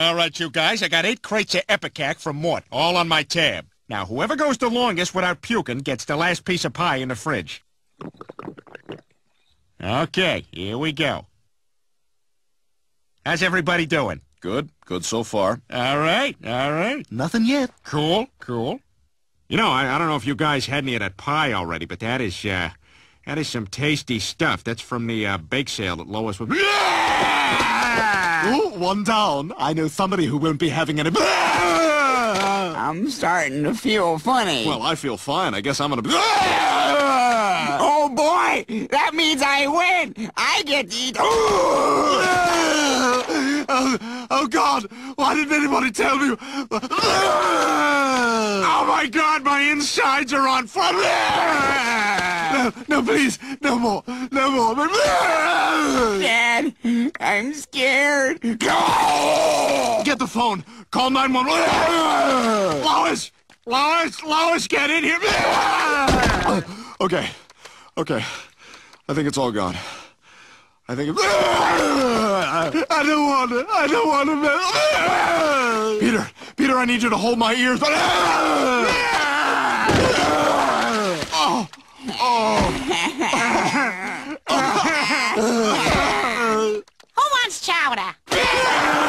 All right, you guys, I got eight crates of Ipecac from Mort, all on my tab. Now, whoever goes the longest without puking gets the last piece of pie in the fridge. Okay, here we go. How's everybody doing? Good. Good so far. All right, all right. Nothing yet. Cool, cool. You know, I, I don't know if you guys had any of that pie already, but that is, uh, that is some tasty stuff. That's from the, uh, bake sale that Lois was... one down. I know somebody who won't be having any... I'm starting to feel funny. Well, I feel fine. I guess I'm gonna... oh boy! That means I win! I get to eat... Oh, oh, God! Why didn't anybody tell me? Oh, my God, my insides are on fire! No, no, please, no more, no more. Dad, I'm scared. Get the phone. Call 911. Lois! Lois! Lois, get in here! Okay, okay. I think it's all gone. I think it's... I don't want to. I don't want to. Peter, Peter, I need you to hold my ears. Oh, oh. powder.